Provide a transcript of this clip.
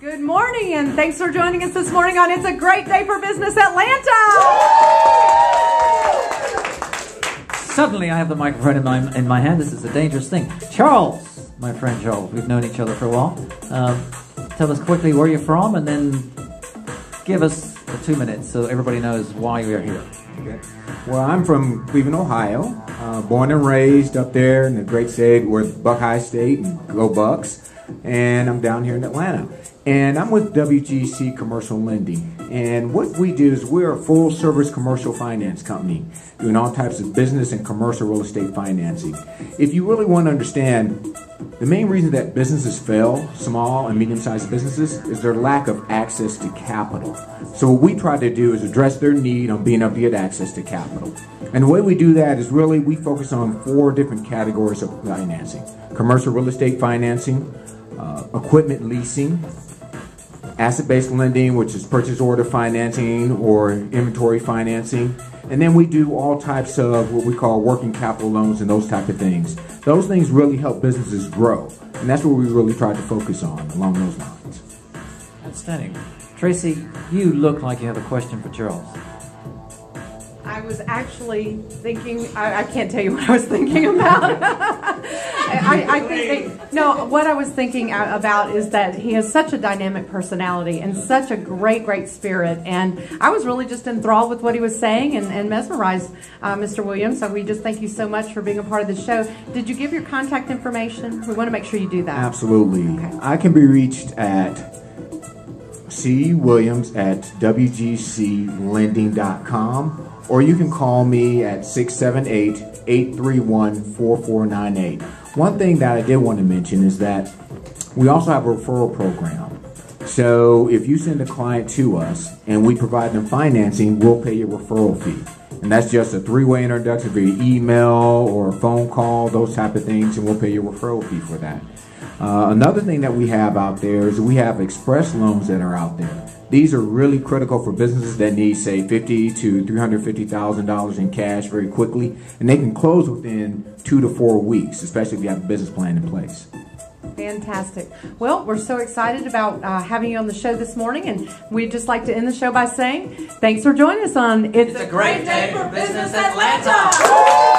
Tony, and thanks for joining us this morning on It's a Great Day for Business Atlanta. Suddenly, I have the microphone in my in my hand. This is a dangerous thing. Charles, my friend Charles, we've known each other for a while. Um, tell us quickly where you're from, and then give us the two minutes so everybody knows why we are here. Okay. Well, I'm from Cleveland, Ohio. Uh, born and raised up there in the great state with Buckeye State and Go Bucks. And I'm down here in Atlanta. And I'm with WGC Commercial Lending. And what we do is we're a full service commercial finance company doing all types of business and commercial real estate financing. If you really want to understand, the main reason that businesses fail, small and medium sized businesses, is their lack of access to capital. So, what we try to do is address their need on being able to get access to capital. And the way we do that is really we focus on four different categories of financing commercial real estate financing, uh, equipment leasing, asset based lending, which is purchase order financing or inventory financing. And then we do all types of what we call working capital loans and those type of things. Those things really help businesses grow. And that's what we really try to focus on along those lines. Outstanding. Tracy, you look like you have a question for Charles. I was actually thinking, I, I, can't tell you what I was thinking about. I, I, think, no, what I was thinking about is that he has such a dynamic personality and such a great, great spirit. And I was really just enthralled with what he was saying and, and mesmerized, uh, Mr. Williams. So we just thank you so much for being a part of the show. Did you give your contact information? We want to make sure you do that. Absolutely. Okay. I can be reached at C. Williams at WGClending.com or you can call me at 678 831 4498. One thing that I did want to mention is that we also have a referral program. So if you send a client to us and we provide them financing, we'll pay your referral fee. And that's just a three-way introduction via email or phone call, those type of things, and we'll pay your referral fee for that. Uh, another thing that we have out there is we have express loans that are out there. These are really critical for businesses that need, say, fifty to three hundred fifty thousand dollars in cash very quickly, and they can close within two to four weeks, especially if you have a business plan in place. Fantastic. Well, we're so excited about uh, having you on the show this morning, and we'd just like to end the show by saying thanks for joining us on It's, it's a Great Day for Business Atlanta.